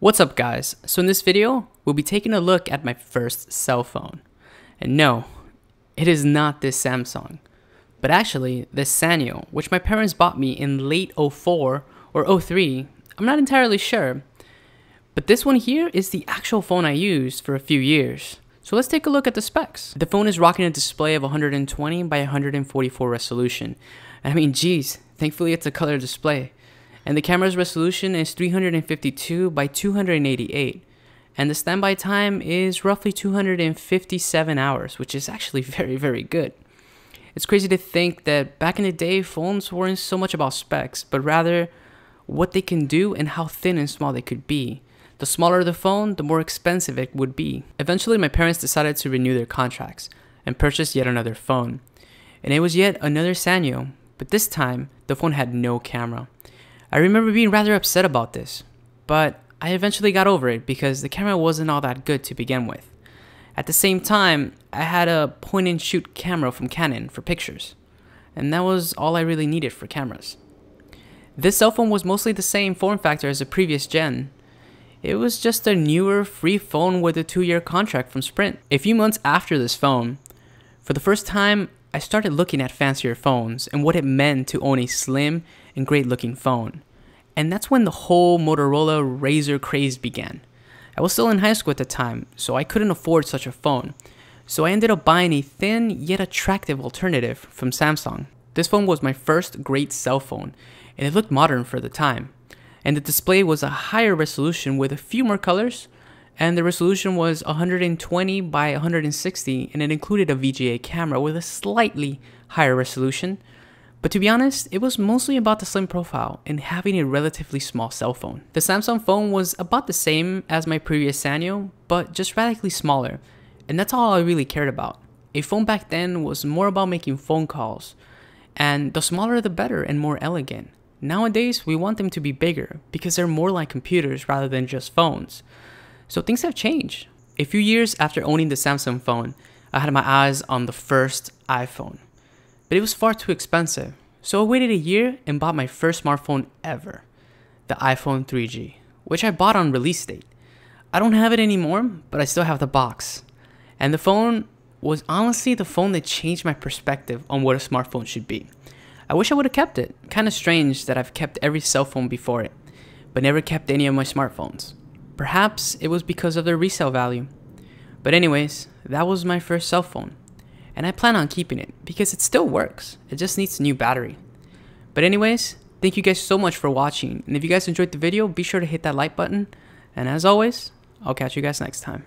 What's up guys? So in this video, we'll be taking a look at my first cell phone. And no, it is not this Samsung, but actually this Sanyo, which my parents bought me in late 04 or 03, I'm not entirely sure. But this one here is the actual phone I used for a few years. So let's take a look at the specs. The phone is rocking a display of 120 by 144 resolution. I mean, geez, thankfully it's a color display and the camera's resolution is 352 by 288 and the standby time is roughly 257 hours which is actually very very good. It's crazy to think that back in the day phones weren't so much about specs but rather what they can do and how thin and small they could be. The smaller the phone the more expensive it would be. Eventually my parents decided to renew their contracts and purchase yet another phone. And it was yet another sanyo but this time the phone had no camera I remember being rather upset about this, but I eventually got over it because the camera wasn't all that good to begin with. At the same time, I had a point and shoot camera from Canon for pictures, and that was all I really needed for cameras. This cell phone was mostly the same form factor as the previous gen. It was just a newer free phone with a two year contract from Sprint. A few months after this phone, for the first time, I started looking at fancier phones and what it meant to own a slim and great looking phone. And that's when the whole Motorola Razr craze began. I was still in high school at the time, so I couldn't afford such a phone. So I ended up buying a thin yet attractive alternative from Samsung. This phone was my first great cell phone, and it looked modern for the time. And the display was a higher resolution with a few more colors, and the resolution was 120 by 160 and it included a VGA camera with a slightly higher resolution. But to be honest, it was mostly about the slim profile and having a relatively small cell phone. The Samsung phone was about the same as my previous Sanyo, but just radically smaller, and that's all I really cared about. A phone back then was more about making phone calls, and the smaller the better and more elegant. Nowadays, we want them to be bigger because they're more like computers rather than just phones. So things have changed. A few years after owning the Samsung phone, I had my eyes on the first iPhone. But it was far too expensive. So I waited a year and bought my first smartphone ever, the iPhone 3G, which I bought on release date. I don't have it anymore, but I still have the box. And the phone was honestly the phone that changed my perspective on what a smartphone should be. I wish I would have kept it. Kind of strange that I've kept every cell phone before it, but never kept any of my smartphones. Perhaps it was because of their resale value. But anyways, that was my first cell phone. And I plan on keeping it because it still works. It just needs a new battery. But anyways, thank you guys so much for watching. And if you guys enjoyed the video, be sure to hit that like button. And as always, I'll catch you guys next time.